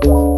Bye.